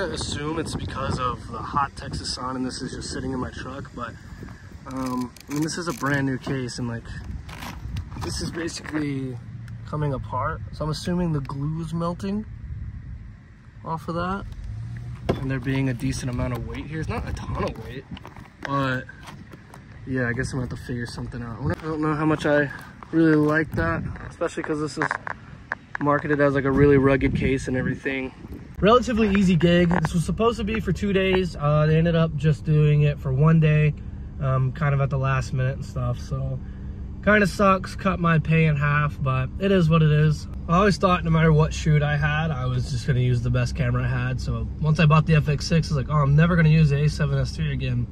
gonna assume it's because of the hot Texas sun and this is just sitting in my truck, but um, I mean, this is a brand new case and like, this is basically coming apart. So I'm assuming the glue is melting off of that. And there being a decent amount of weight here. It's not a ton of weight, but yeah, I guess I'm gonna have to figure something out. I don't know how much I really like that, especially because this is marketed as like a really rugged case and everything. Relatively easy gig. This was supposed to be for two days. Uh, they ended up just doing it for one day, um, kind of at the last minute and stuff. So kind of sucks, cut my pay in half, but it is what it is. I always thought no matter what shoot I had, I was just gonna use the best camera I had. So once I bought the FX6, I was like, oh, I'm never gonna use the A7S III again.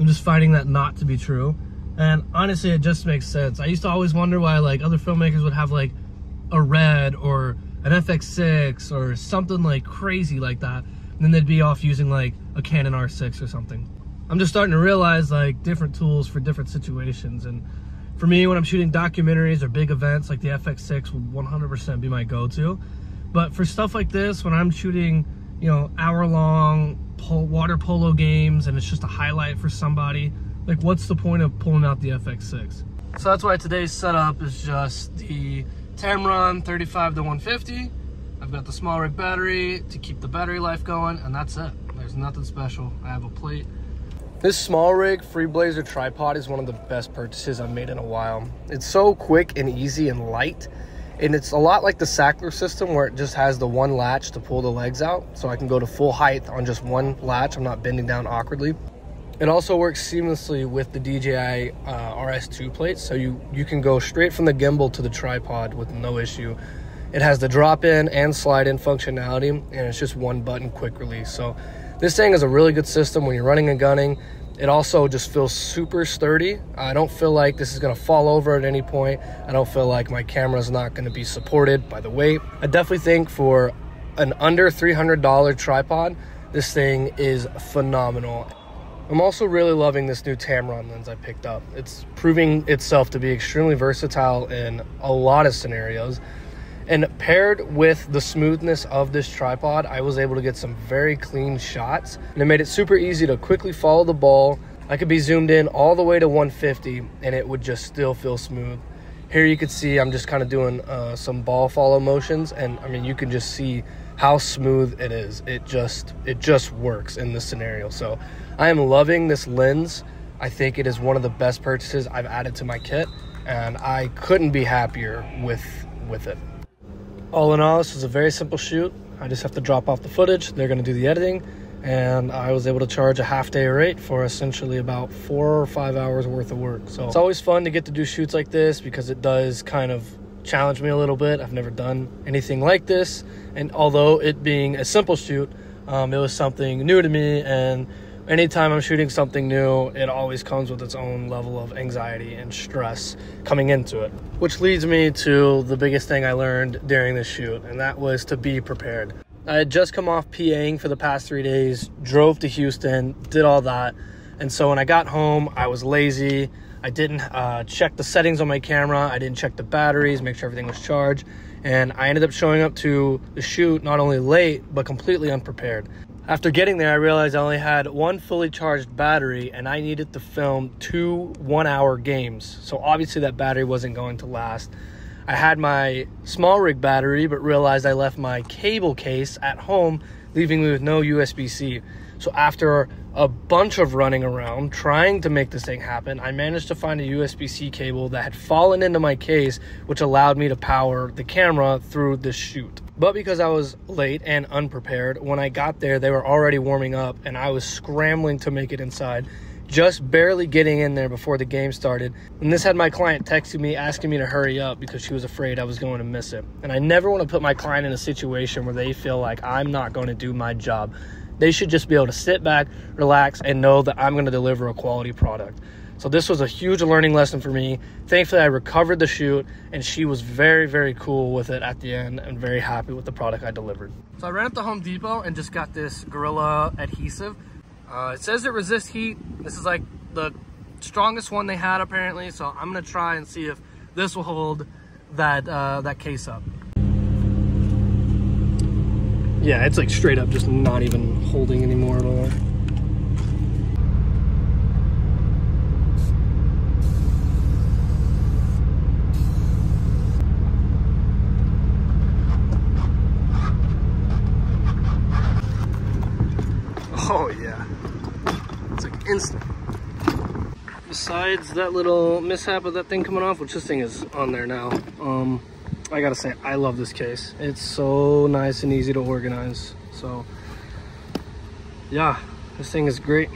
I'm just finding that not to be true. And honestly, it just makes sense. I used to always wonder why like other filmmakers would have like a red or an FX6 or something like crazy like that. And then they'd be off using like a Canon R6 or something. I'm just starting to realize like different tools for different situations. And for me, when I'm shooting documentaries or big events, like the FX6 will 100% be my go-to. But for stuff like this, when I'm shooting, you know, hour-long water polo games and it's just a highlight for somebody, like what's the point of pulling out the FX6? So that's why today's setup is just the Tamron 35 to 150. I've got the SmallRig battery to keep the battery life going, and that's it. There's nothing special. I have a plate. This SmallRig Freeblazer tripod is one of the best purchases I've made in a while. It's so quick and easy and light, and it's a lot like the Sachtler system where it just has the one latch to pull the legs out, so I can go to full height on just one latch. I'm not bending down awkwardly. It also works seamlessly with the DJI uh, RS2 plates, so you, you can go straight from the gimbal to the tripod with no issue. It has the drop-in and slide-in functionality, and it's just one button quick release. So this thing is a really good system when you're running and gunning. It also just feels super sturdy. I don't feel like this is gonna fall over at any point. I don't feel like my camera is not gonna be supported by the weight. I definitely think for an under $300 tripod, this thing is phenomenal. I'm also really loving this new Tamron lens I picked up. It's proving itself to be extremely versatile in a lot of scenarios. And paired with the smoothness of this tripod, I was able to get some very clean shots. And it made it super easy to quickly follow the ball. I could be zoomed in all the way to 150 and it would just still feel smooth. Here you can see I'm just kind of doing uh, some ball follow motions and I mean you can just see how smooth it is. It just it just works in this scenario. So I am loving this lens. I think it is one of the best purchases I've added to my kit and I couldn't be happier with with it. All in all, this was a very simple shoot. I just have to drop off the footage. They're going to do the editing and I was able to charge a half day rate for essentially about four or five hours worth of work. So it's always fun to get to do shoots like this because it does kind of challenge me a little bit. I've never done anything like this, and although it being a simple shoot, um, it was something new to me. And anytime I'm shooting something new, it always comes with its own level of anxiety and stress coming into it. Which leads me to the biggest thing I learned during this shoot, and that was to be prepared. I had just come off PAing for the past three days, drove to Houston, did all that. And so when I got home, I was lazy. I didn't uh, check the settings on my camera. I didn't check the batteries, make sure everything was charged. And I ended up showing up to the shoot not only late, but completely unprepared. After getting there, I realized I only had one fully charged battery and I needed to film two one hour games. So obviously, that battery wasn't going to last. I had my SmallRig battery, but realized I left my cable case at home, leaving me with no USB C. So after a bunch of running around trying to make this thing happen, I managed to find a USB-C cable that had fallen into my case, which allowed me to power the camera through the shoot. But because I was late and unprepared, when I got there, they were already warming up and I was scrambling to make it inside just barely getting in there before the game started. And this had my client texting me asking me to hurry up because she was afraid I was going to miss it. And I never want to put my client in a situation where they feel like I'm not going to do my job. They should just be able to sit back, relax, and know that I'm going to deliver a quality product. So this was a huge learning lesson for me. Thankfully, I recovered the shoot, and she was very, very cool with it at the end and very happy with the product I delivered. So I ran up to Home Depot and just got this Gorilla adhesive. Uh, it says it resists heat. This is like the strongest one they had apparently, so I'm gonna try and see if this will hold that, uh, that case up. yeah, it's like straight up just not even holding anymore at all. Oh yeah, instant. Besides that little mishap of that thing coming off, which this thing is on there now, um, I gotta say, I love this case. It's so nice and easy to organize. So yeah, this thing is great.